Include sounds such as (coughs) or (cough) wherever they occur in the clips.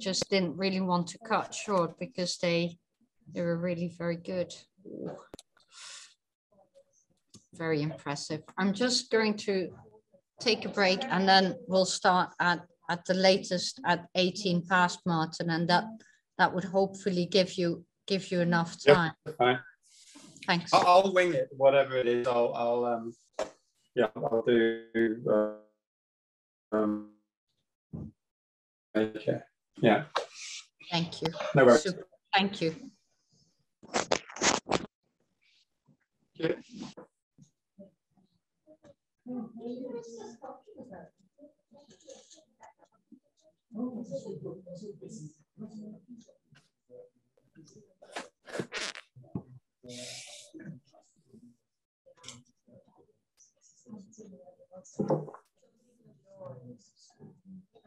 just didn't really want to cut short because they they were really very good. Very impressive. I'm just going to take a break and then we'll start at, at the latest at 18 past Martin and that that would hopefully give you give you enough time. Yep, fine. Thanks. I'll, I'll wing it, whatever it is. I'll, I'll um, yeah, I'll do. Uh, um, okay. Yeah. Thank you. No worries. Super. Thank you.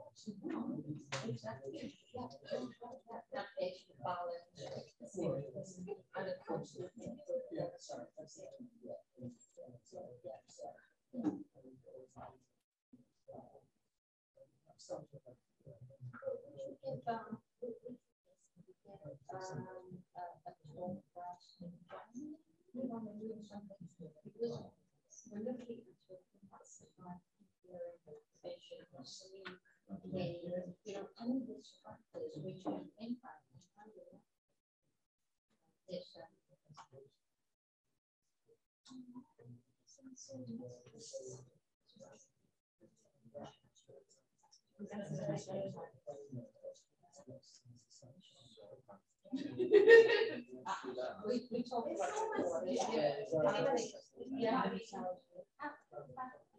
We, we talked about it before. Yeah. Yeah, right, it's in the room, I'll pass it to him, but it's not gonna have the-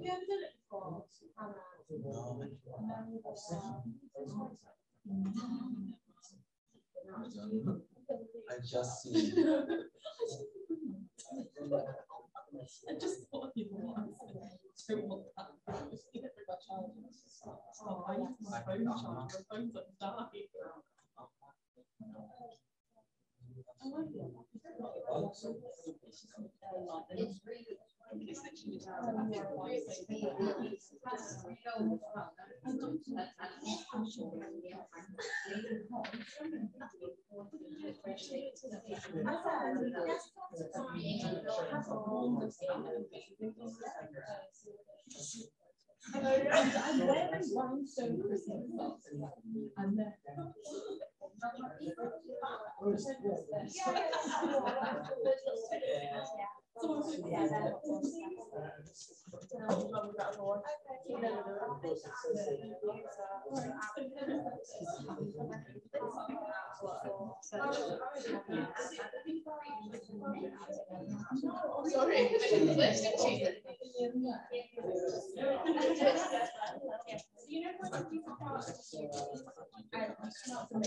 I just see. I just thought you were don't want that. My child is just like, oh, I use my phone charger, my phone's like dying. It's really. It's literally I'm wearing one so. And then. Sorry. (laughs) You know when you start and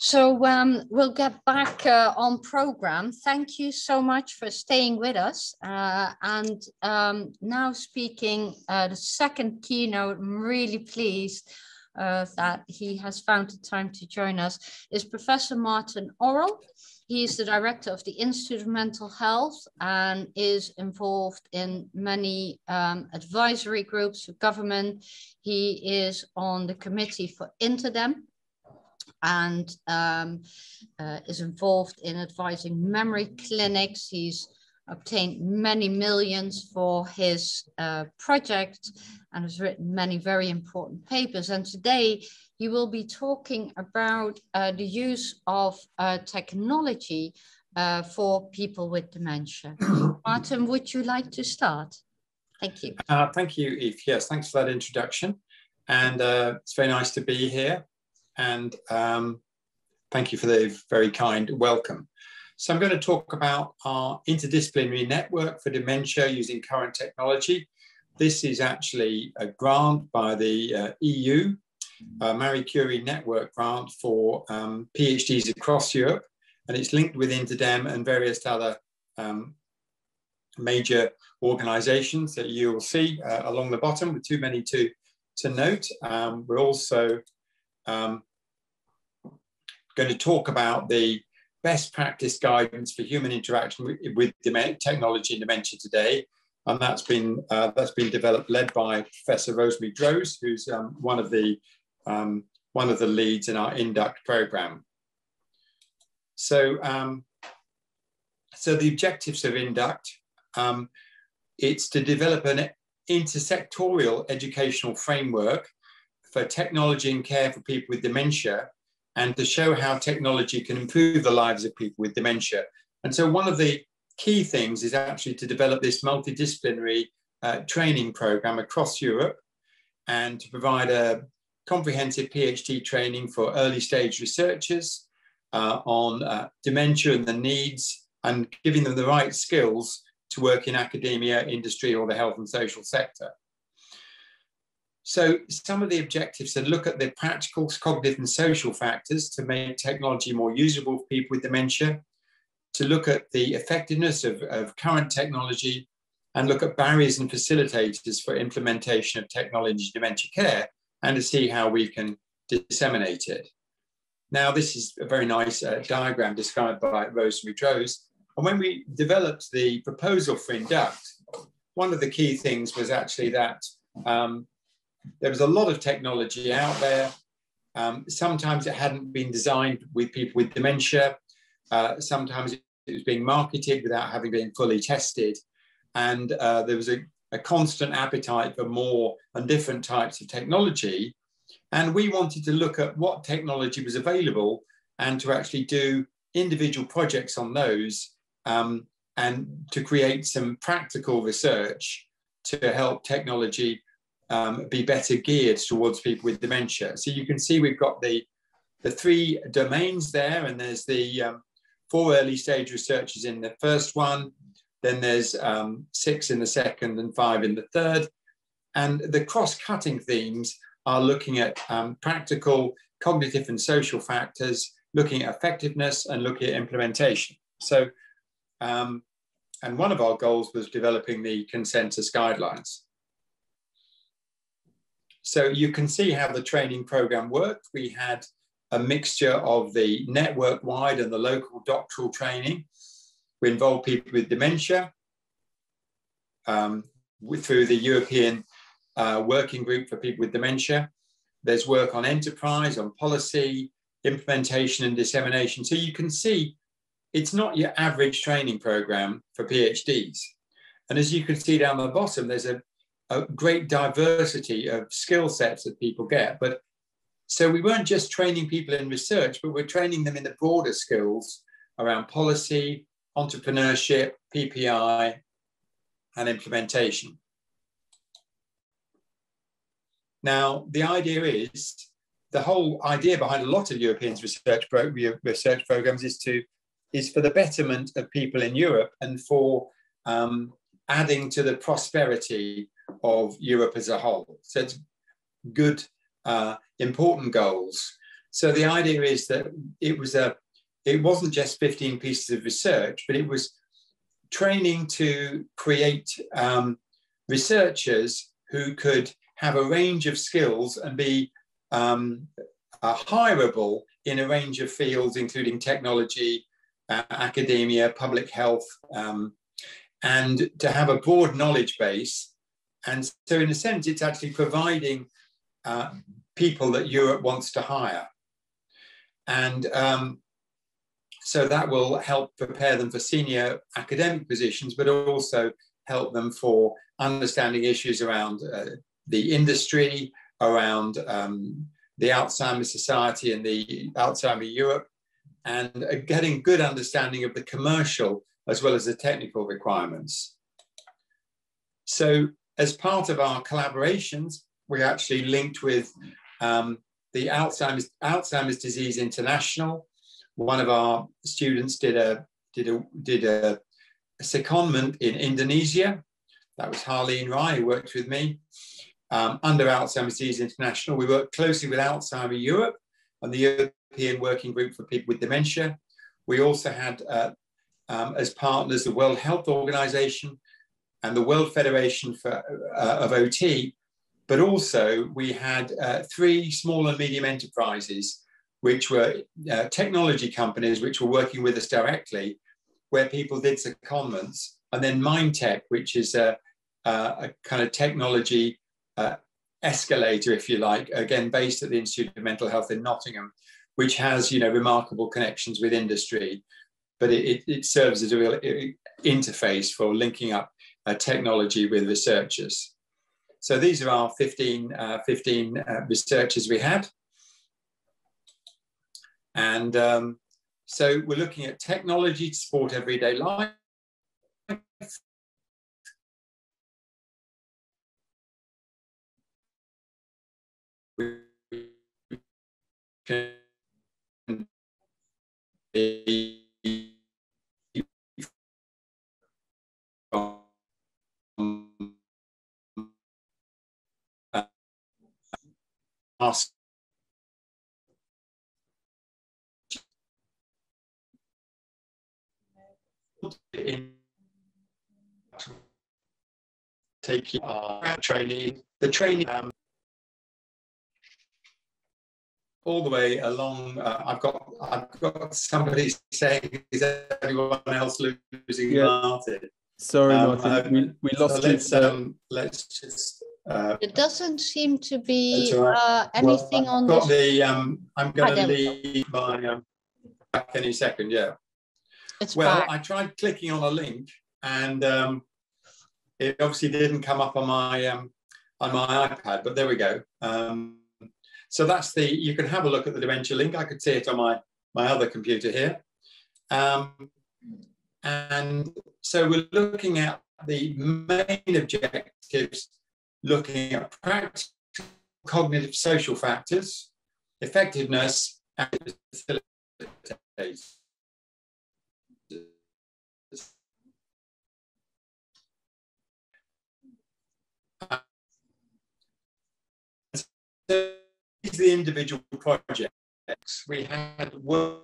So um, we'll get back uh, on program. Thank you so much for staying with us. Uh, and um, now speaking uh, the second keynote, I'm really pleased uh, that he has found the time to join us, is Professor Martin Orrell. He is the director of the Institute of Mental Health and is involved in many um, advisory groups for government. He is on the committee for Interdem, and um, uh, is involved in advising memory clinics. He's obtained many millions for his uh, project and has written many very important papers. And today he will be talking about uh, the use of uh, technology uh, for people with dementia. (coughs) Martin, would you like to start? Thank you. Uh, thank you, Eve. Yes, thanks for that introduction. And it's very nice to be here and um, thank you for the very kind welcome. So I'm going to talk about our interdisciplinary network for dementia using current technology. This is actually a grant by the uh, EU, a Marie Curie network grant for um, PhDs across Europe, and it's linked with Interdem and various other um, major organizations that you will see uh, along the bottom with too many to, to note. Um, we're also um, going to talk about the best practice guidance for human interaction with, with technology and dementia today. And that's been, uh, that's been developed, led by Professor Rose-Marie Dröes, who's um, one, of the, um, one of the leads in our Induct program. So, um, so the objectives of Induct, um, it's to develop an intersectorial educational framework for technology and care for people with dementia and to show how technology can improve the lives of people with dementia. And so one of the key things is actually to develop this multidisciplinary uh, training program across Europe and to provide a comprehensive PhD training for early stage researchers uh, on uh, dementia and the needs and giving them the right skills to work in academia, industry, or the health and social sector. So some of the objectives are look at the practical, cognitive and social factors to make technology more usable for people with dementia, to look at the effectiveness of, of current technology and look at barriers and facilitators for implementation of technology in dementia care and to see how we can disseminate it. Now, this is a very nice uh, diagram described by Rose-Marie Dröes. And when we developed the proposal for Induct, one of the key things was actually that um, there was a lot of technology out there. Um, sometimes it hadn't been designed with people with dementia. Uh, sometimes it was being marketed without having been fully tested. And uh, there was a, a constant appetite for more and different types of technology. And we wanted to look at what technology was available and to actually do individual projects on those um, and to create some practical research to help technology um, be better geared towards people with dementia. So you can see we've got the, the three domains there, and there's the um, four early stage researchers in the first one, then there's um, six in the second and five in the third. And the cross-cutting themes are looking at um, practical, cognitive and social factors, looking at effectiveness and looking at implementation. So, um, and one of our goals was developing the consensus guidelines. So you can see how the training program worked. We had a mixture of the network wide and the local doctoral training. We involve people with dementia um, through the European uh, Working Group for People with Dementia. There's work on enterprise, on policy, implementation and dissemination. So you can see it's not your average training program for PhDs. And as you can see down the bottom, there's a, a great diversity of skill sets that people get. But so we weren't just training people in research, but we're training them in the broader skills around policy, entrepreneurship, PPI, and implementation. Now, the idea is the whole idea behind a lot of European research, pro research programs is to is for the betterment of people in Europe and for um, adding to the prosperity of Europe as a whole. So it's good, uh, important goals. So the idea is that it was a, it wasn't just 15 pieces of research, but it was training to create um, researchers who could have a range of skills and be um, uh, hireable in a range of fields, including technology, uh, academia, public health, um, and to have a broad knowledge base. And so, in a sense, it's actually providing uh, people that Europe wants to hire. And um, so that will help prepare them for senior academic positions, but also help them for understanding issues around uh, the industry, around um, the Alzheimer's Society and the Alzheimer Europe, and uh, getting good understanding of the commercial as well as the technical requirements. So as part of our collaborations, we actually linked with um, the Alzheimer's, Alzheimer's Disease International. One of our students did a, did a, did a, a secondment in Indonesia. That was Harleen Rai, who worked with me. Um, under Alzheimer's Disease International, we worked closely with Alzheimer Europe and the European Working Group for People with Dementia. We also had uh, um, as partners the World Health Organization and the World Federation for, uh, of OT, but also we had uh, three small and medium enterprises, which were uh, technology companies which were working with us directly, where people did secondments, and then Mindtech, which is a, a kind of technology uh, escalator, if you like, again based at the Institute of Mental Health in Nottingham, which has you know remarkable connections with industry but it, it serves as a real interface for linking up uh, technology with researchers. So these are our 15, uh, 15 uh, researchers we had. And um, so we're looking at technology to support everyday life. Ask taking uh, training, the training um, all the way along. Uh, I've got I've got somebody saying, "Is everyone else losing yeah. Martin?" Sorry, um, Martin. we, we lost so let's. Um, let's just. Uh, it doesn't seem to be right. uh, anything well, on got this. The, um, I'm going to leave my um, back any second. Yeah. It's well, back. I tried clicking on a link, and um, it obviously didn't come up on my um, on my iPad. But there we go. Um, so that's the. You can have a look at the dementia link. I could see it on my my other computer here. Um, and so we're looking at the main objectives, looking at practical cognitive social factors, effectiveness, and facilitators. The individual projects. We had work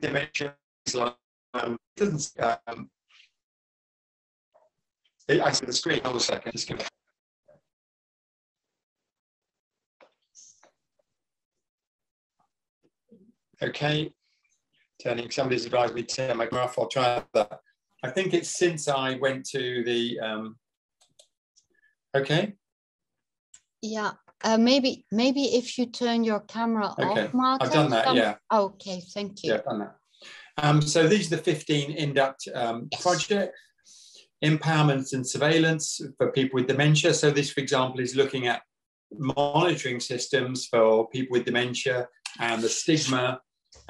dementia like um, doesn't, um, I see the screen. Hold a second. Just give it. Okay. Turning, somebody's advised me to turn my graph. I'll try that. I think it's since I went to the, um, okay. Yeah. Uh, maybe maybe if you turn your camera Okay, off, Martin. I've done that, some- yeah. Okay, thank you. Yeah, I've done that. Um, so these are the 15 induct um, Yes. projects. Empowerment and surveillance for people with dementia. So this, for example, is looking at monitoring systems for people with dementia and the stigma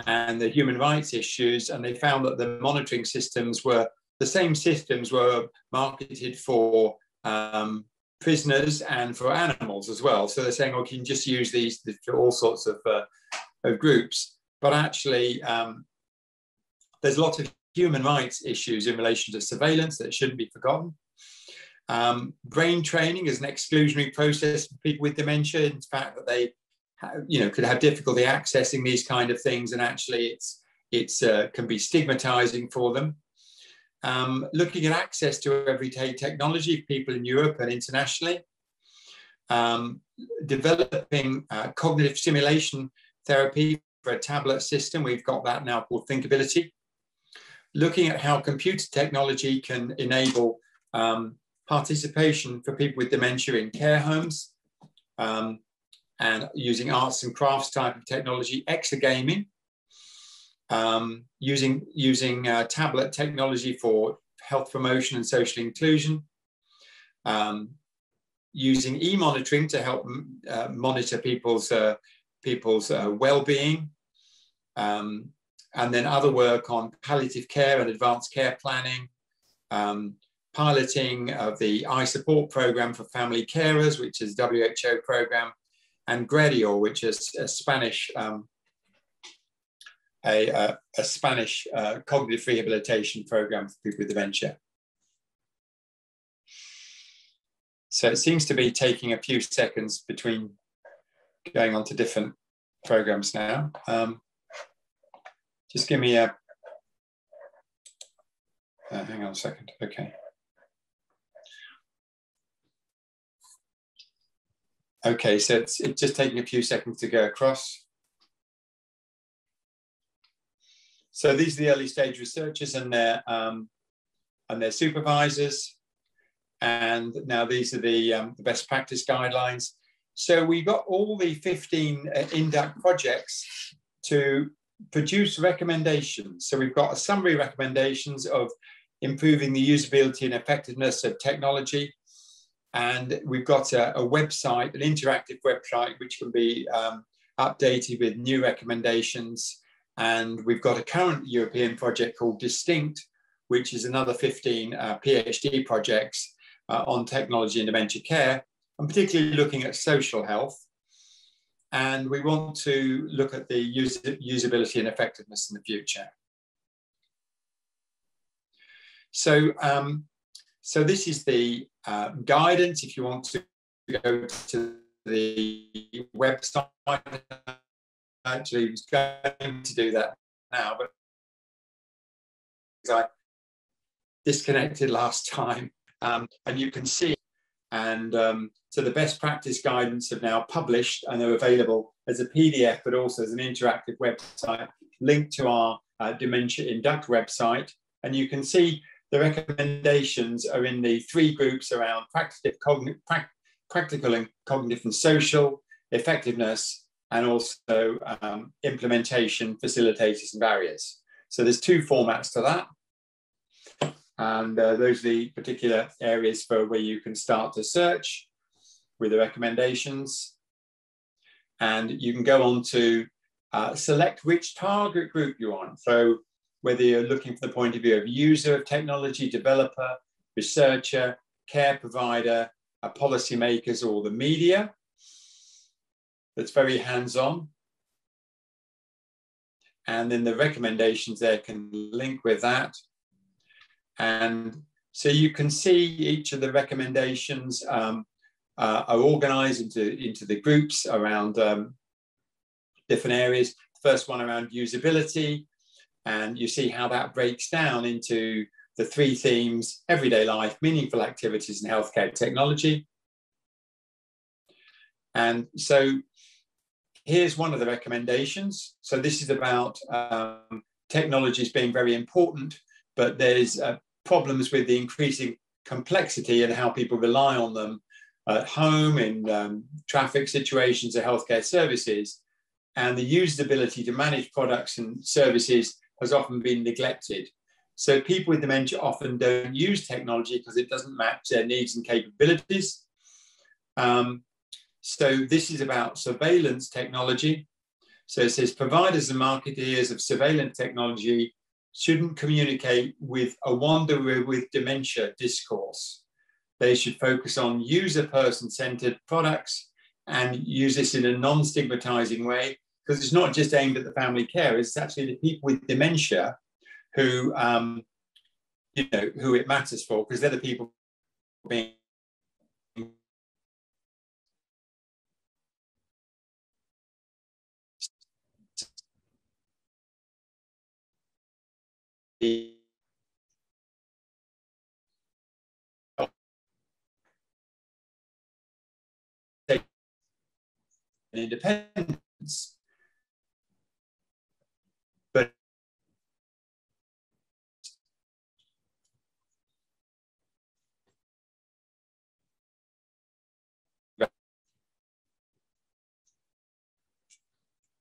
and the human rights issues. And they found that the monitoring systems were the same systems were marketed for um, prisoners and for animals as well. So they're saying, oh, you can just use these for all sorts of, uh, of groups. But actually, um, there's lot of human rights issues in relation to surveillance that shouldn't be forgotten. Um, brain training is an exclusionary process for people with dementia. In fact, that they, you know, could have difficulty accessing these kind of things, and actually, it's it's uh, can be stigmatizing for them. Um, looking at access to everyday technology, for people in Europe and internationally. Um, developing uh, cognitive stimulation therapy for a tablet system. We've got that now called Thinkability looking at how computer technology can enable um, participation for people with dementia in care homes um, and using arts and crafts type of technology, exergaming, um, using, using uh, tablet technology for health promotion and social inclusion, um, using e-monitoring to help uh, monitor people's, uh, people's uh, well-being, um, and then other work on palliative care and advanced care planning, um, piloting of the iSupport program for family carers, which is WHO program, and Gradior, which is a Spanish um, a, a, a, Spanish uh, cognitive rehabilitation program for people with dementia. So it seems to be taking a few seconds between going on to different programs now. Um, just give me a, uh, hang on a second, okay. Okay, so it's, it's just taking a few seconds to go across. So these are the early stage researchers and their, um, and their supervisors. And now these are the, um, the best practice guidelines. So we got all the 15 uh, INDUCT projects to produce recommendations. So we've got a summary recommendations of improving the usability and effectiveness of technology. And we've got a, a website, an interactive website, which can be um, updated with new recommendations. And we've got a current European project called Distinct, which is another 15 uh, PhD projects uh, on technology and dementia care, and particularly looking at social health and we want to look at the user, usability and effectiveness in the future. So, um, so this is the uh, guidance. If you want to go to the website, actually was going to do that now, but I disconnected last time, um, and you can see and um, so the best practice guidance have now published and they're available as a PDF, but also as an interactive website linked to our uh, Dementia Induct website. And you can see the recommendations are in the three groups around practical, practical and cognitive and social, effectiveness, and also um, implementation, facilitators and barriers. So there's two formats to that. And uh, those are the particular areas for where you can start to search with the recommendations. And you can go on to uh, select which target group you want. So whether you're looking from the point of view of user of technology, developer, researcher, care provider, policymakers, or the media. That's very hands-on. And then the recommendations there can link with that. And so you can see each of the recommendations um, uh, are organized into, into the groups around um, different areas. The first one around usability, and you see how that breaks down into the three themes, everyday life, meaningful activities, and healthcare technology. And so here's one of the recommendations. So this is about um, technologies being very important, but there's uh, problems with the increasing complexity and how people rely on them at home, in um, traffic situations, or healthcare services, and the user's ability to manage products and services has often been neglected. So people with dementia often don't use technology because it doesn't match their needs and capabilities. Um, so this is about surveillance technology. So it says providers and marketeers of surveillance technology shouldn't communicate with a wanderer with dementia discourse. They should focus on user person centered products and use this in a non stigmatizing way because it's not just aimed at the family care, it's actually the people with dementia who, um, you know, who it matters for because they're the people being independence. But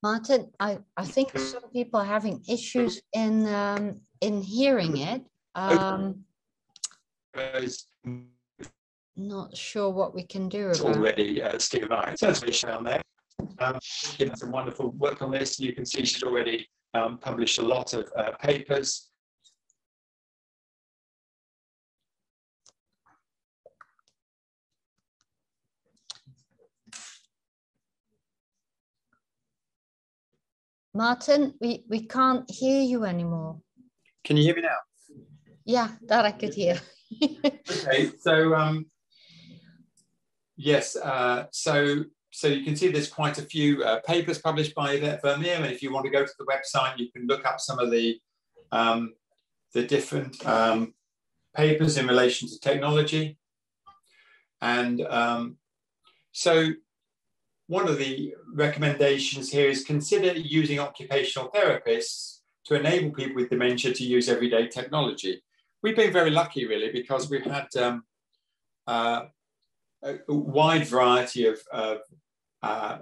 Martin, I, I think some people are having issues in um, in hearing it. Um, not sure what we can do it's about already uh, stigmatized. So that's shown there. Um, she did some wonderful work on this. You can see she's already um, published a lot of uh, papers. Martin, we, we can't hear you anymore. Can you hear me now? Yeah, that I could hear. okay, so um, yes, uh, so so you can see there's quite a few uh, papers published by Yvette Vermeer, and if you want to go to the website, you can look up some of the um, the different um, papers in relation to technology. And um, so one of the recommendations here is consider using occupational therapists to enable people with dementia to use everyday technology. We've been very lucky, really, because we've had um, uh, a wide variety of, of uh,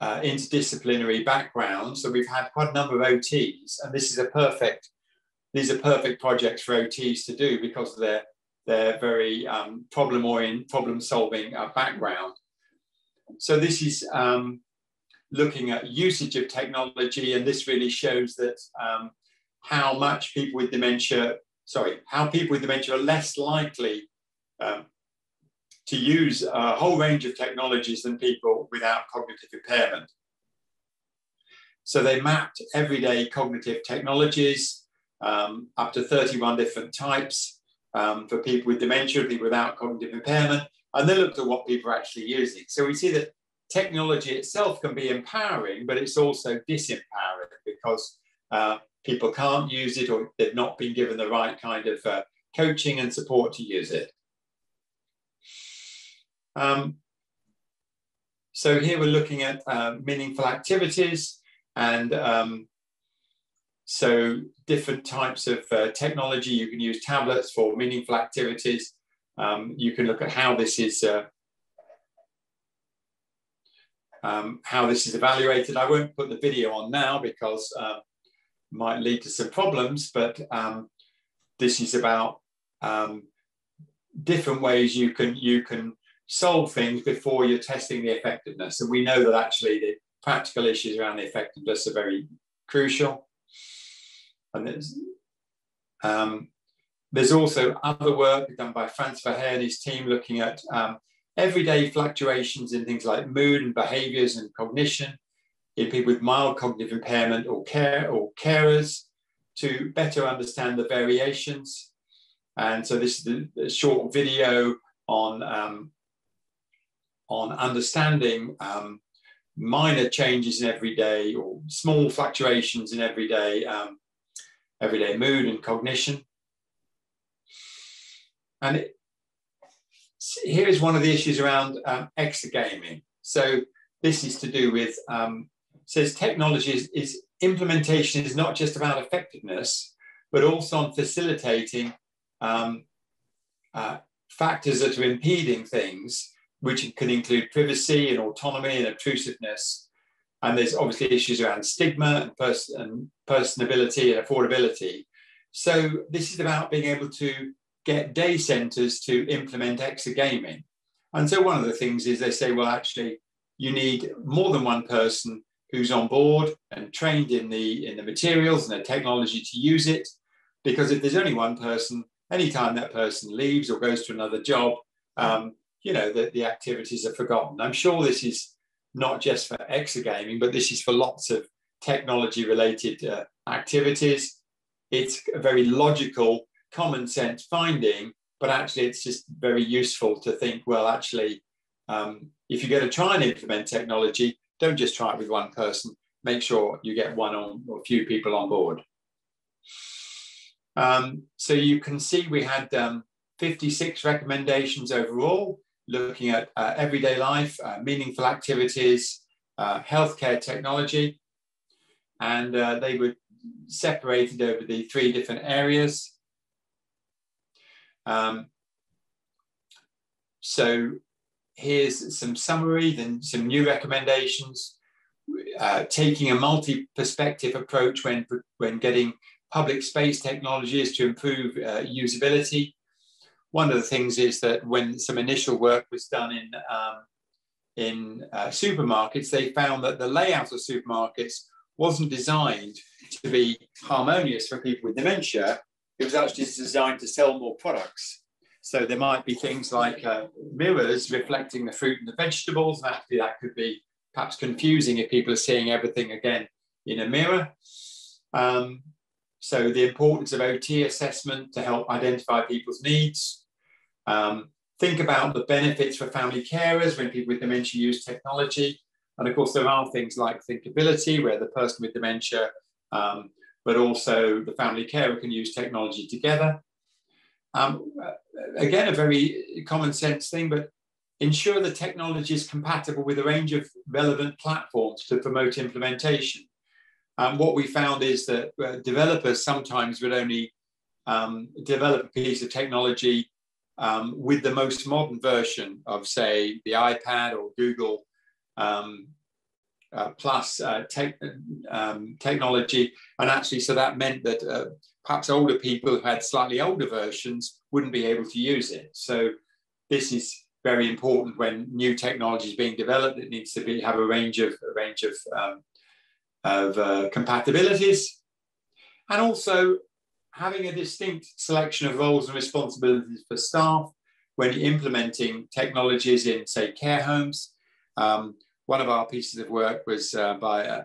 uh, interdisciplinary backgrounds. So we've had quite a number of OTs, and this is a perfect. These are perfect projects for OTs to do because of their their very um, problem oriented, problem solving uh, background. So this is um, looking at usage of technology, and this really shows that um, how much people with dementia, sorry, how people with dementia are less likely um, to use a whole range of technologies than people without cognitive impairment. So they mapped everyday cognitive technologies, um, up to 31 different types um, for people with dementia, people without cognitive impairment, and they looked at what people are actually using. So we see that technology itself can be empowering, but it's also disempowering because uh, people can't use it or they've not been given the right kind of uh, coaching and support to use it. Um, so here we're looking at uh, meaningful activities and um, so different types of uh, technology. You can use tablets for meaningful activities. Um, you can look at how this is uh, um, how this is evaluated. I won't put the video on now because um, might lead to some problems, but um, this is about um, different ways you can you can solve things before you're testing the effectiveness. And we know that actually the practical issues around the effectiveness are very crucial. And there's, um, there's also other work done by Frans Verhey and his team looking at um, everyday fluctuations in things like mood and behaviors and cognition in people with mild cognitive impairment or care or carers to better understand the variations. And so this is the short video on um, on understanding um, minor changes in everyday or small fluctuations in everyday, um, everyday mood and cognition. And it, here is one of the issues around um, exergaming. So this is to do with, um, says technology is, is, implementation is not just about effectiveness, but also on facilitating um, uh, factors that are impeding things, which can include privacy and autonomy and obtrusiveness. And there's obviously issues around stigma and, pers- and personability and affordability. So this is about being able to get day centers to implement exergaming. And so one of the things is they say, well, actually, you need more than one person who's on board and trained in the in the materials and the technology to use it. Because if there's only one person, anytime that person leaves or goes to another job, um, you know, the, the activities are forgotten. I'm sure this is not just for exergaming, but this is for lots of technology related uh, activities. It's a very logical, common sense finding, but actually it's just very useful to think, well, actually, um, if you're going to try and implement technology, don't just try it with one person. Make sure you get one on, or a few people on board. Um, so you can see we had um, 56 recommendations overall, looking at uh, everyday life, uh, meaningful activities, uh, healthcare technology, and uh, they were separated over the three different areas. Um, so here's some summary, then some new recommendations. Uh, taking a multi-perspective approach when, when getting public space technologies to improve uh, usability. One of the things is that when some initial work was done in, um, in uh, supermarkets, they found that the layout of supermarkets wasn't designed to be harmonious for people with dementia. It was actually designed to sell more products. So there might be things like uh, mirrors reflecting the fruit and the vegetables. That, that could be perhaps confusing if people are seeing everything again in a mirror. Um, so the importance of OT assessment to help identify people's needs. Um, think about the benefits for family carers when people with dementia use technology. And of course, there are things like thinkability, where the person with dementia, um, but also the family carer can use technology together. Um, again, a very common sense thing, but ensure the technology is compatible with a range of relevant platforms to promote implementation. Um, what we found is that uh, developers sometimes would only um, develop a piece of technology um, with the most modern version of, say, the iPad or Google um, uh, plus uh, te um, technology. And actually, so that meant that uh, perhaps older people who had slightly older versions wouldn't be able to use it. So this is very important when new technology is being developed. It needs to be have a range of a range of um, of uh, compatibilities, and also having a distinct selection of roles and responsibilities for staff when implementing technologies in, say, care homes. Um, one of our pieces of work was uh, by uh,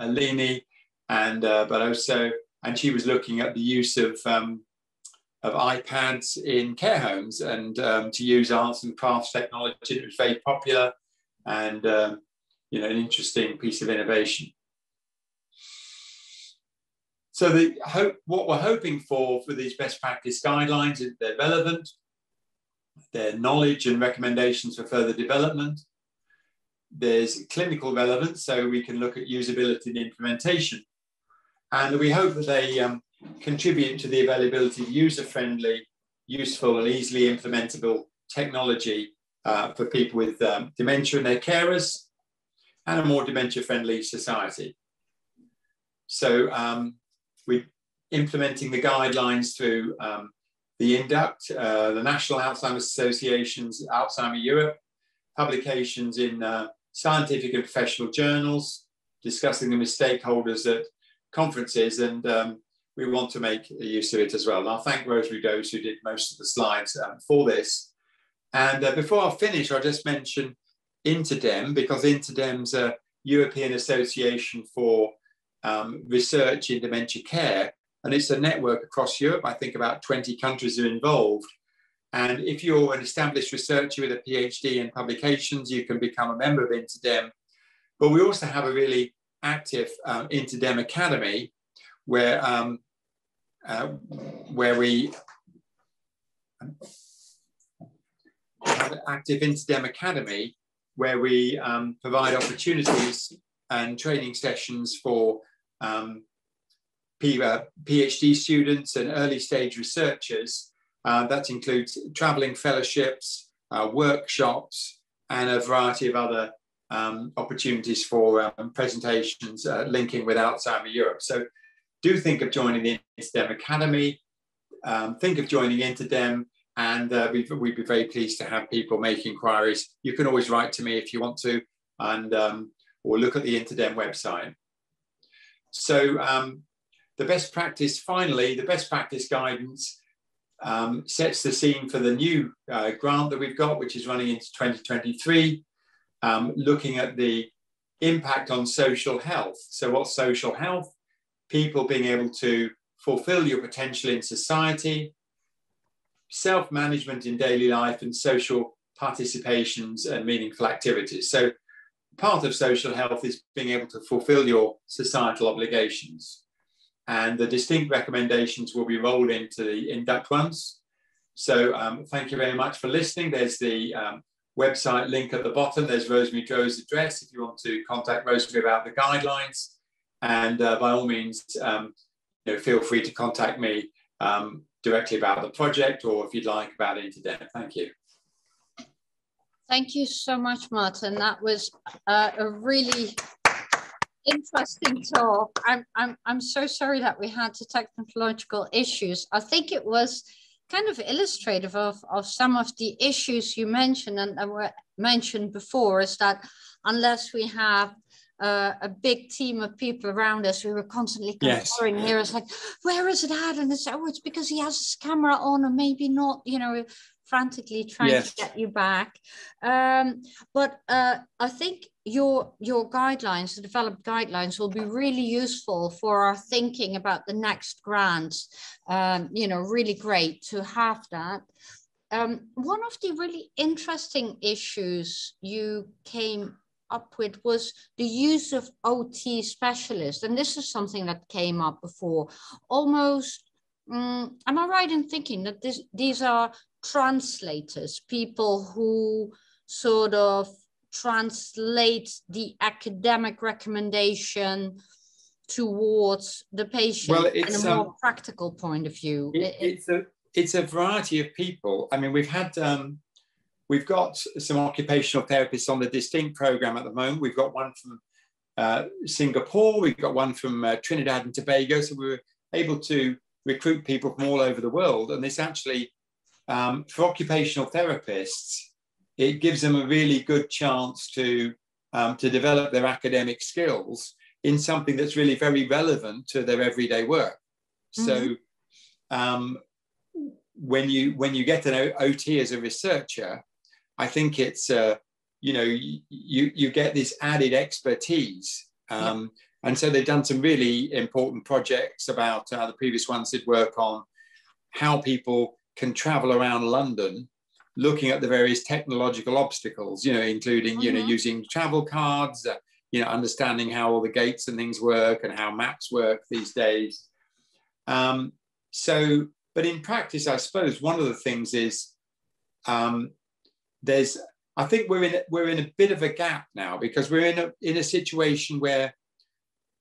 Alini, and uh, but also and she was looking at the use of um, of iPads in care homes and um, to use arts and crafts technology. It was very popular and um, you know an interesting piece of innovation. So the hope, what we're hoping for for these best practice guidelines is they're relevant, their knowledge and recommendations for further development. There's clinical relevance, so we can look at usability and implementation. And we hope that they um, contribute to the availability of user-friendly, useful and easily implementable technology uh, for people with um, dementia and their carers and a more dementia-friendly society. So um, we're implementing the guidelines through um, the INDUCT, uh, the National Alzheimer's Association's Alzheimer Europe, publications in uh, scientific and professional journals, discussing them with stakeholders at conferences, and um, we want to make use of it as well. And I'll thank Rose-Marie Dröes, who did most of the slides um, for this. And uh, before I finish, I'll just mention Interdem, because Interdem's a European Association for um, Research in Dementia Care, and it's a network across Europe. I think about 20 countries are involved. And if you're an established researcher with a PhD in publications, you can become a member of Interdem. But we also have a really active um, Interdem Academy, where um, uh, where we have an active Interdem Academy, where we um, provide opportunities and training sessions for um, PhD students and early stage researchers Uh, that includes traveling fellowships, uh, workshops, and a variety of other um, opportunities for um, presentations uh, linking with Alzheimer Europe. So do think of joining the InterDem Academy, um, think of joining InterDem, and uh, we'd, we'd, be very pleased to have people make inquiries. You can always write to me if you want to, and um, or look at the InterDem website. So um, the best practice, finally, the best practice guidance um, sets the scene for the new uh, grant that we've got, which is running into 2023, um, looking at the impact on social health. So what's social health? People being able to fulfill your potential in society, self-management in daily life and social participations and meaningful activities. So part of social health is being able to fulfill your societal obligations. And the distinct recommendations will be rolled into the INDUCT ones. So um, thank you very much for listening. There's the um, website link at the bottom. There's Rose-Marie Dröes' address if you want to contact Rose-Marie about the guidelines. And uh, by all means, um, you know, feel free to contact me um, directly about the project or if you'd like about InterDem. Thank you. Thank you so much, Martin. That was uh, a really interesting talk. I'm, I'm, I'm so sorry that we had the technological issues. I think it was kind of illustrative of, of some of the issues you mentioned and, and were mentioned before is that unless we have uh, a big team of people around us. We were constantly comparing yes. here. It's like, where is it at? And it's oh, it's because he has his camera on, or maybe not. You know, frantically trying yes. to get you back. Um, but uh, I think your your guidelines, the developed guidelines, will be really useful for our thinking about the next grants. Um, you know, really great to have that. Um, one of the really interesting issues you came up with was the use of OT specialists. And this is something that came up before. Almost, um, am I right in thinking that this, these are translators, people who sort of translate the academic recommendation towards the patient well, in a more um, practical point of view? It, it's a it's a variety of people. I mean, we've had um, we've got some occupational therapists on the distinct program at the moment. We've got one from uh, Singapore, we've got one from uh, Trinidad and Tobago. So we were able to recruit people from all over the world. And this actually um, for occupational therapists, it gives them a really good chance to, um, to develop their academic skills in something that's really very relevant to their everyday work. Mm-hmm. So um, when you when you get an OT as a researcher, I think it's uh, you know you you get this added expertise. Um, yeah. And so they've done some really important projects about uh, the previous ones did work on how people can travel around London looking at the various technological obstacles, you know, including, mm-hmm. you know, mm-hmm. using travel cards, uh, you know, understanding how all the gates and things work and how maps work these days. Um, so, but in practice, I suppose one of the things is um, there's, I think we're in, we're in a bit of a gap now because we're in a, in a situation where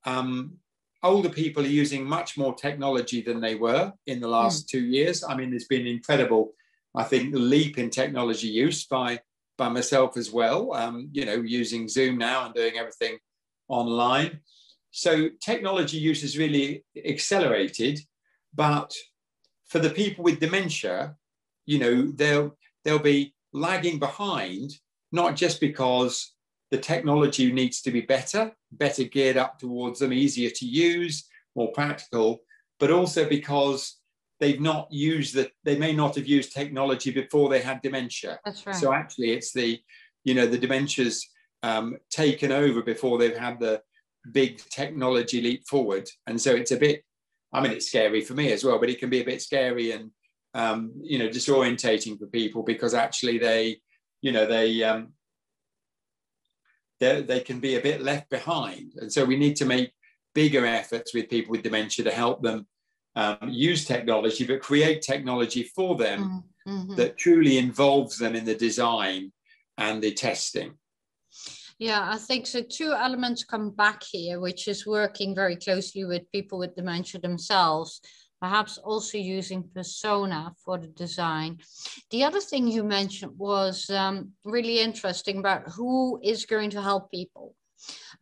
um, older people are using much more technology than they were in the last mm. two years. I mean, there's been incredible, I think, leap in technology use by by myself as well. Um, you know, using Zoom now and doing everything online. So technology use has really accelerated, but for the people with dementia, you know, they'll they'll be lagging behind, not just because the technology needs to be better, better geared up towards them, easier to use, more practical, but also because they've not used that they may not have used technology before they had dementia. That's right. So actually it's the, you know, the dementia's um, taken over before they've had the big technology leap forward. And so it's a bit, I mean, it's scary for me as well, but it can be a bit scary and, um, you know, disorientating for people because actually they, you know, they, um, they can be a bit left behind. And so we need to make bigger efforts with people with dementia to help them um, use technology, but create technology for them mm-hmm. that truly involves them in the design and the testing. Yeah, I think so. Two elements come back here, which is working very closely with people with dementia themselves perhaps also using persona for the design. The other thing you mentioned was um, really interesting about who is going to help people.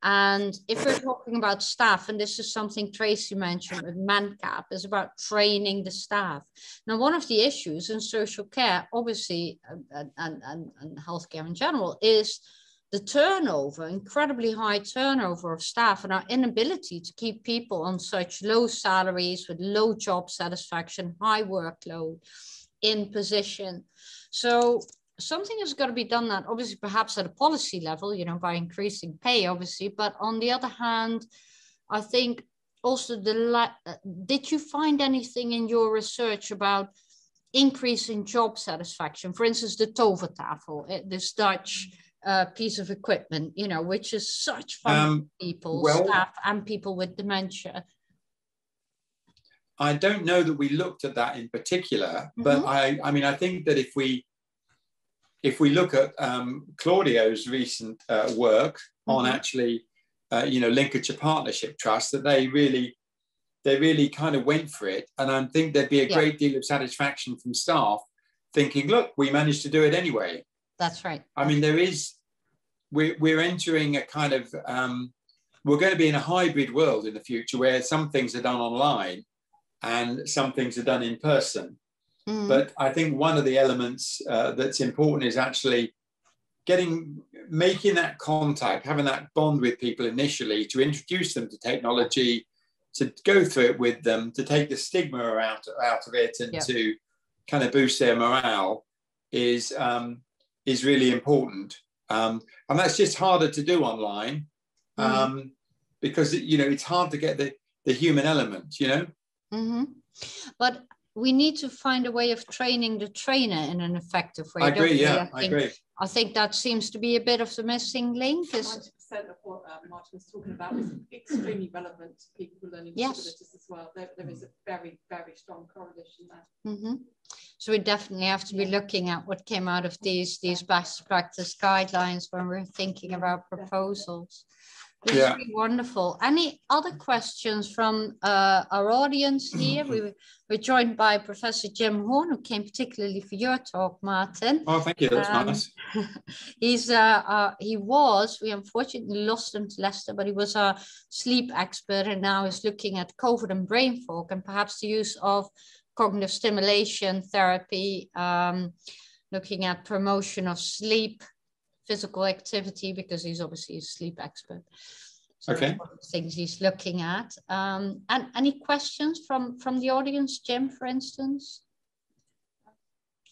And if we're talking about staff, and this is something Tracy mentioned with Mencap, is about training the staff. Now, one of the issues in social care, obviously, and, and, and healthcare in general, is the turnover, incredibly high turnover of staff, and our inability to keep people on such low salaries with low job satisfaction, high workload in position. So something has got to be done that obviously perhaps at a policy level, you know, by increasing pay, obviously. But on the other hand, I think also the uh, did you find anything in your research about increasing job satisfaction? For instance, the Tovertafel, eh, this Dutch uh, piece of equipment, you know, which is such fun um, for people, well, staff, and people with dementia. I don't know that we looked at that in particular, but mm -hmm. I, I mean, I think that if we if we look at um, Claudio's recent uh, work mm-hmm. on actually, uh, you know, Lincolnshire Partnership Trust, that they really, they really kind of went for it, and I think there'd be a yeah. great deal of satisfaction from staff, thinking, look, we managed to do it anyway. That's right. I mean, there is, we're we're entering a kind of, um, we're going to be in a hybrid world in the future where some things are done online, and some things are done in person. Mm. But I think one of the elements uh, that's important is actually getting making that contact, having that bond with people initially to introduce them to technology, to go through it with them, to take the stigma out, out of it and to kind of boost their morale is um, is really important. Um, and that's just harder to do online mm. um, because you know it's hard to get the the human element, you know. Mm-hmm. But we need to find a way of training the trainer in an effective way. I agree. Yeah, I, think, I, agree. I think that seems to be a bit of the missing link. Is of what uh, Martin was talking about is extremely relevant to people with learning yes. disabilities as well. There, there is a very, very strong correlation there. Mm -hmm. So we definitely have to be looking at what came out of these these best practice guidelines when we're thinking about proposals. This yeah. wonderful. Any other questions from uh, our audience here? we, we're joined by Professor Jim Horne, who came particularly for your talk, Martin. Oh, thank you. That's um, nice. (laughs) he's uh, uh, he was. We unfortunately lost him to Leicester, but he was a sleep expert, and now is looking at COVID and brain fog, and perhaps the use of cognitive stimulation therapy, um, looking at promotion of sleep physical activity because he's obviously a sleep expert. So okay. Things he's looking at. Um, and any questions from from the audience, Jim, for instance?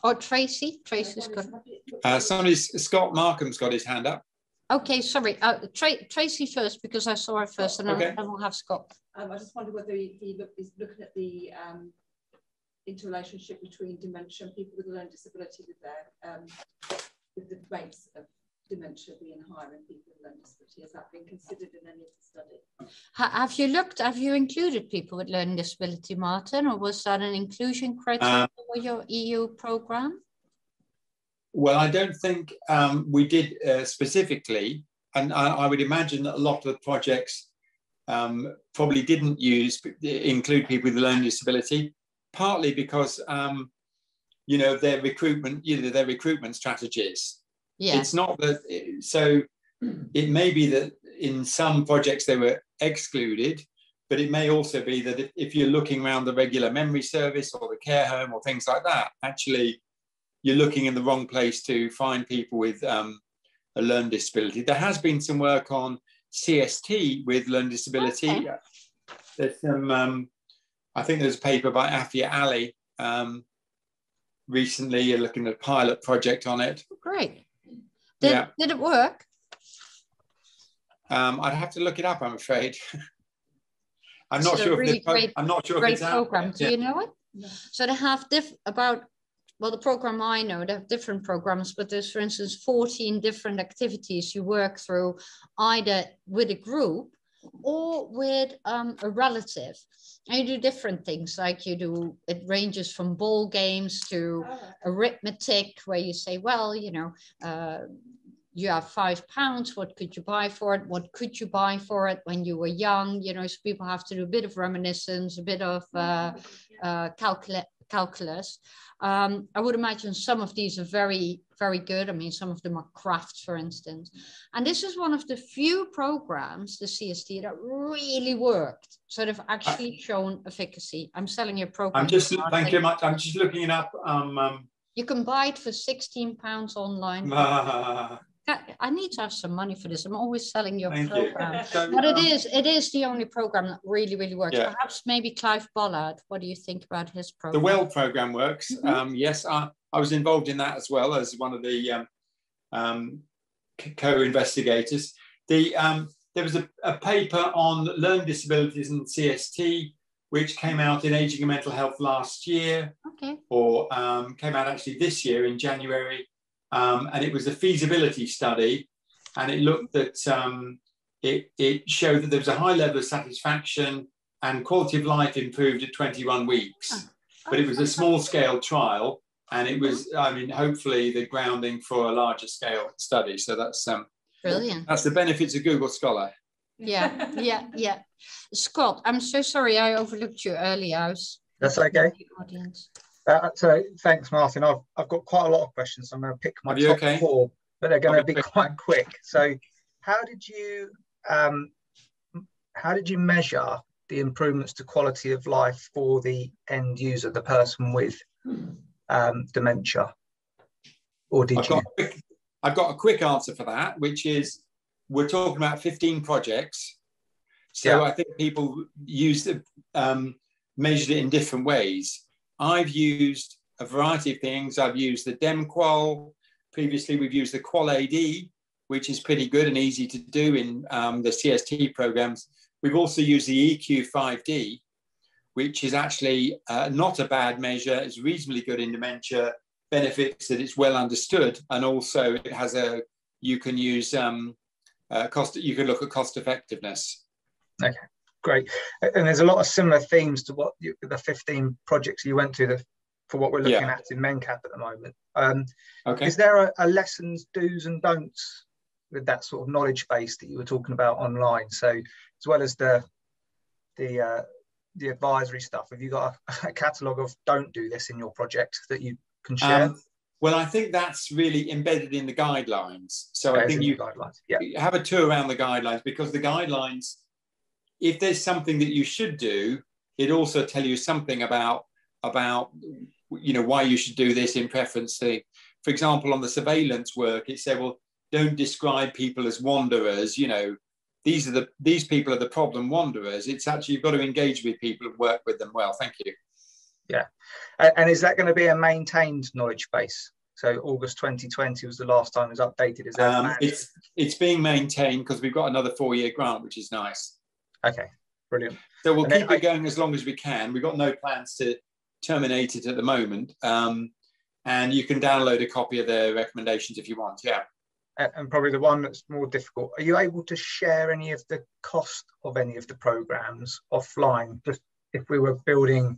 Or Tracy? Tracy's got. Uh, somebody's Scott Markham's got his hand up. Okay, sorry. Uh, Tra Tracy first because I saw her first, and okay. then we'll have Scott. Um, I just wonder whether he, he look, is looking at the um, interrelationship between dementia and people with a learning disability with their um, with the rates of dementia being higher in people with learning disability? Has that been considered in any of the study? Have you looked, have you included people with learning disability, Martin, or was that an inclusion criteria um, for your EU program? Well, I don't think um, we did uh, specifically, and I, I, would imagine that a lot of the projects um, probably didn't use include people with learning disability, partly because um, you know their recruitment, you know, their recruitment strategies yeah. It's not that, so it may be that in some projects they were excluded, but it may also be that if, if you're looking around the regular memory service or the care home or things like that, actually you're looking in the wrong place to find people with um, a learning disability. There has been some work on CST with learning disability. Okay. There's some, um, I think there's a paper by Afia Ali um, recently, you're looking at a pilot project on it. Great. Did, yeah. did it work? Um, I'd have to look it up, I'm afraid. (laughs) I'm not, sure really great, I'm not sure great if it's program. Do yeah. you know it? No. So they have diff about well, the program I know, they have different programs, but there's, for instance, 14 different activities you work through either with a group or with um, a relative. And you do different things, like you do, it ranges from ball games to arithmetic, where you say, well, you know, uh, you have five pounds, what could you buy for it? What could you buy for it when you were young? You know, so people have to do a bit of reminiscence, a bit of uh, uh, calcula calculus. Um, I would imagine some of these are very, very good. I mean, some of them are crafts, for instance. And this is one of the few programs, the CST, that really worked. So they've actually shown efficacy. I'm selling your program. I'm just, thank you much. I'm just looking it up. Um, um, you can buy it for 16 pounds online. (laughs) I need to have some money for this. I'm always selling your Thank program. (laughs) You. But it is it is the only program that really, really works. Yeah. Perhaps maybe Clive Ballard. What do you think about his program? The WHELD program works. Mm -hmm. um, yes, I, I was involved in that as well as one of the um, um, co-investigators. The um, there was a, a, paper on learning disabilities and CST, which came out in Aging and Mental Health last year, okay. or um, came out actually this year in January um, and it was a feasibility study, and it looked at um, it, it showed that there was a high level of satisfaction and quality of life improved at 21 weeks. Oh. But it was a small scale trial, and it was, I mean, hopefully the grounding for a larger scale study. So that's um, brilliant. That's the benefits of Google Scholar. Yeah, yeah, yeah. Scott, I'm so sorry I overlooked you earlier. I was that's okay. Audience. Uh, so thanks, Martin. I've, I've got quite a lot of questions. So I'm going to pick my top okay? four, but they're going to be quite quick. So, how did you um, how did you measure the improvements to quality of life for the end user, the person with um, dementia, or did I've you? Got quick, I've got a quick answer for that, which is we're talking about 15 projects. So yeah. I think people used um, measured it in different ways. I've used a variety of things. I've used the DEMQOL. Previously, we've used the QoL-AD, which is pretty good and easy to do in um, the CST programs. We've also used the EQ5D, which is actually uh, not a bad measure. It's reasonably good in dementia, benefits that it's well understood, and also it has a you can use um, uh, cost. You can look at cost effectiveness. Okay great. And there's a lot of similar themes to what you, the 15 projects you went to the, for what we're looking yeah. at in MenCap at the moment. Um, okay. Is there a, a, lessons, do's and don'ts with that sort of knowledge base that you were talking about online? So as well as the the uh, the advisory stuff, have you got a, (laughs) a catalogue of don't do this in your project that you can share? Um, well, I think that's really embedded in the guidelines. So okay, I think you, guidelines. Yeah. have a tour around the guidelines because the guidelines if there's something that you should do, it also tell you something about about you know why you should do this in preference to, for example, on the surveillance work, it said, well, don't describe people as wanderers. You know, these are the these people are the problem wanderers. It's actually you've got to engage with people and work with them well. Thank you. Yeah, and is that going to be a maintained knowledge base? So August 2020 was the last time it was updated. Is that um, it's it's being maintained because we've got another four year grant, which is nice. Okay, brilliant. So we'll and keep it I, going as long as we can. We've got no plans to terminate it at the moment. Um, and you can download a copy of the recommendations if you want. Yeah. And probably the one that's more difficult. Are you able to share any of the cost of any of the programs offline? Just if we were building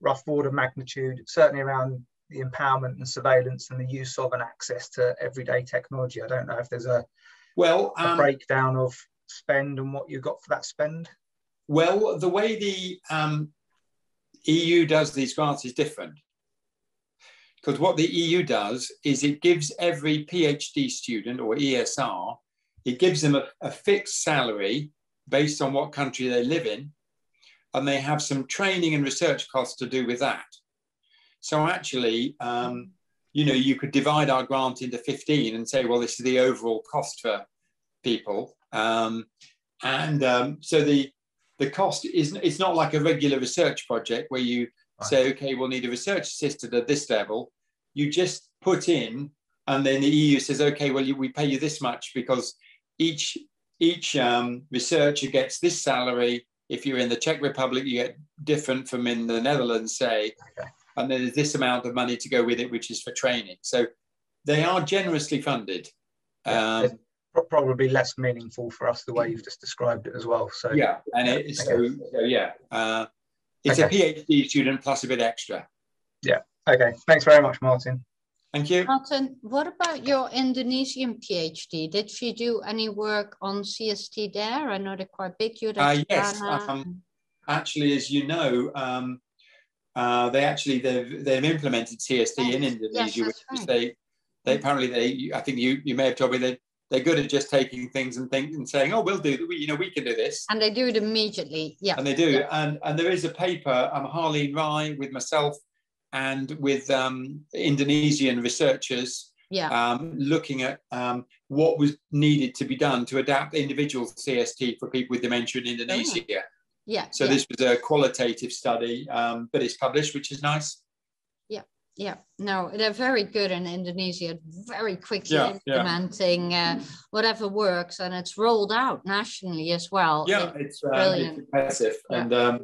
rough order magnitude, certainly around the empowerment and surveillance and the use of and access to everyday technology. I don't know if there's a well a um, breakdown of spend and what you got for that spend? Well, the way the um, EU does these grants is different. Because what the EU does is it gives every PhD student or ESR, it gives them a, a fixed salary based on what country they live in, and they have some training and research costs to do with that. So actually, um, you know, you could divide our grant into 15 and say, well, this is the overall cost for people. Um, and um, so the the cost is it's not like a regular research project where you right. say, okay, we'll need a research assistant at this level. You just put in, and then the EU says, okay, well, you, we pay you this much because each each um, researcher gets this salary. If you're in the Czech Republic, you get different from in the Netherlands, say, okay. and then there's this amount of money to go with it, which is for training. So they are generously funded. Yeah. Um, probably less meaningful for us the way you've just described it as well. So yeah, and it is so, so, yeah, uh, it's okay. a PhD student plus a bit extra. Yeah. Okay. Thanks very much, Martin. Thank you. Martin, what about your Indonesian PhD? Did she do any work on CST there? I know they're quite big. You uh, yes. Um, actually, as you know, um, uh, they actually they've they've implemented CST in Indonesia, yes, which right. they they apparently they I think you you may have told me they they're good at just taking things and think and saying, oh, we'll do we you know we can do this, and they do it immediately. Yeah, and they do. Yeah. And and there is a paper, um, Harleen Rai with myself and with um, Indonesian researchers yeah. um, looking at um, what was needed to be done to adapt individual CST for people with dementia in Indonesia. Oh. Yeah. So yeah. this was a qualitative study, um, but it's published, which is nice. Yeah. No, they're very good in Indonesia, very quickly yeah, implementing yeah. Uh, whatever works, and it's rolled out nationally as well. Yeah, it's, it's, uh, it's impressive, yeah. and um,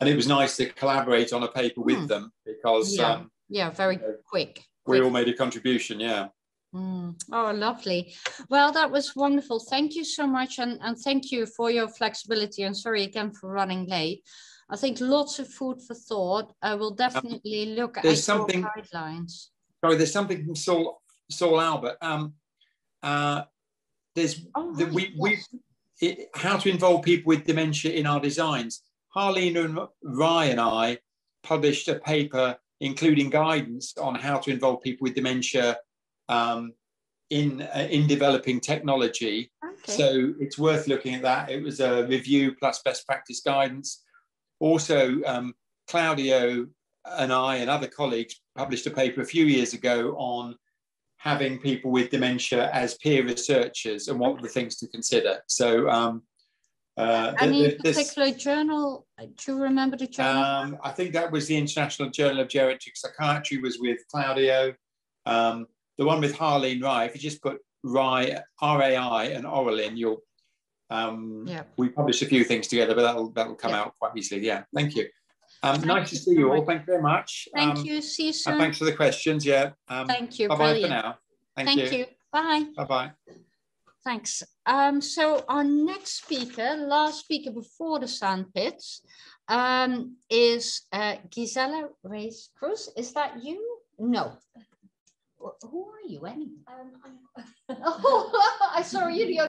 and it was nice to collaborate on a paper with mm. them because yeah, um, yeah very you know, quick. We all made a contribution, yeah. Mm. Oh, lovely. Well, that was wonderful. Thank you so much. And, and thank you for your flexibility. And sorry again for running late. I think lots of food for thought. I will definitely look at there's something, guidelines. Sorry, there's something from Saul, Saul Albert. Um, uh, there's oh, the, we, yes. we it, how to involve people with dementia in our designs. Harleen and Ryan and I published a paper including guidance on how to involve people with dementia um, in uh, in developing technology. Okay. So it's worth looking at that. It was a review plus best practice guidance. Also, um, Claudio and I and other colleagues published a paper a few years ago on having people with dementia as peer researchers and what were the things to consider. So um, uh, Any particular journal? Do you remember the journal? Um, I think that was the International Journal of Geriatric Psychiatry was with Claudio. Um, the one with Harleen Rai, if you just put Rai, R-A-I and Oralin, you'll, um, yeah. we published a few things together, but that'll, that'll come yeah. out quite easily. Yeah, thank you. Um, thank nice you to see you all. Thank you very much. Thank um, you. See you soon. thanks for the questions. Yeah. Um, thank you. Bye-bye for now. Thank, thank you. you. Bye. Bye-bye. Thanks. Um, so our next speaker, last speaker before the sandpits, um, is uh, Gisela Reyes Cruz. Is that you? No. Who are you anyway? Um, (laughs) (laughs) oh, (laughs) I saw you